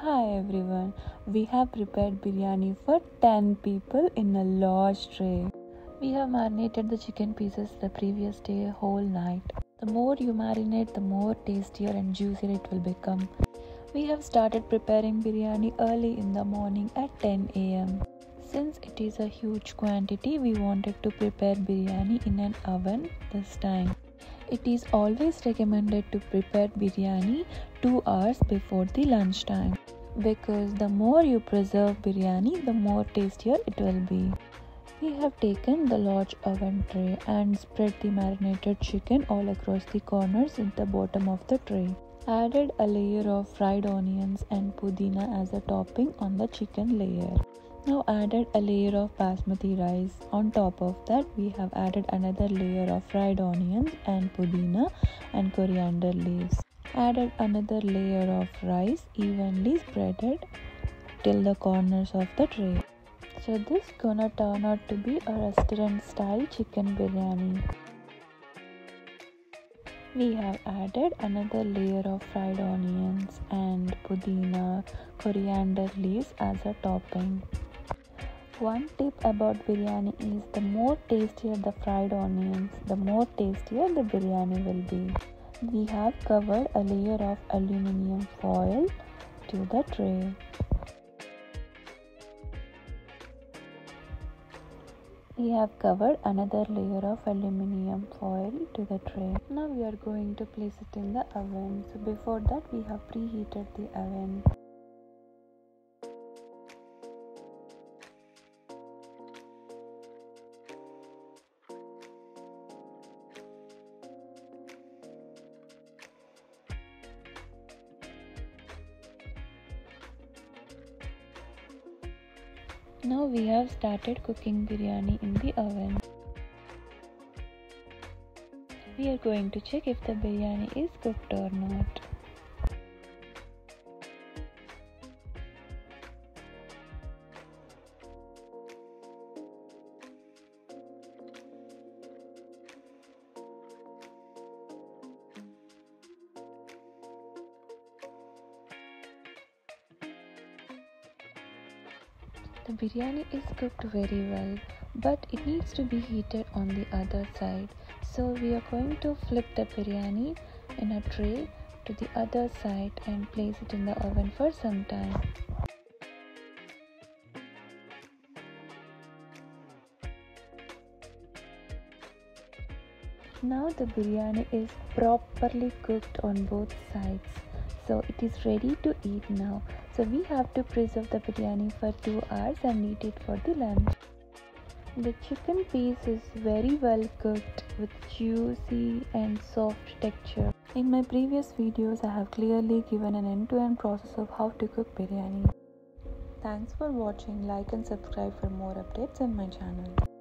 Hi everyone, we have prepared biryani for 10 people in a large tray. We have marinated the chicken pieces the previous day whole night. The more you marinate, the more tastier and juicier it will become. We have started preparing biryani early in the morning at 10 am. Since it is a huge quantity, we wanted to prepare biryani in an oven this time. It is always recommended to prepare biryani 2 hours before the lunch time because the more you preserve biryani, the more tastier it will be. We have taken the large oven tray and spread the marinated chicken all across the corners at the bottom of the tray. Added a layer of fried onions and pudina as a topping on the chicken layer. Now added a layer of basmati rice. On top of that we have added another layer of fried onions and pudina and coriander leaves. Added another layer of rice evenly spreaded till the corners of the tray. So this gonna turn out to be a restaurant style chicken biryani. We have added another layer of fried onions and pudina coriander leaves as a topping. One tip about biryani is the more tastier the fried onions, the more tastier the biryani will be. We have covered a layer of aluminium foil to the tray. We have covered another layer of aluminium foil to the tray. Now we are going to place it in the oven. So before that we have preheated the oven. Now we have started cooking biryani in the oven. We are going to check if the biryani is cooked or not. The biryani is cooked very well, but it needs to be heated on the other side. So we are going to flip the biryani in a tray to the other side and place it in the oven for some time. Now the biryani is properly cooked on both sides so it is ready to eat now. So we have to preserve the biryani for 2 hours and eat it for the lunch. The chicken piece is very well cooked with juicy and soft texture. In my previous videos i have clearly given an end-to-end -end process of how to cook biryani. Thanks for watching. Like and subscribe for more updates on my channel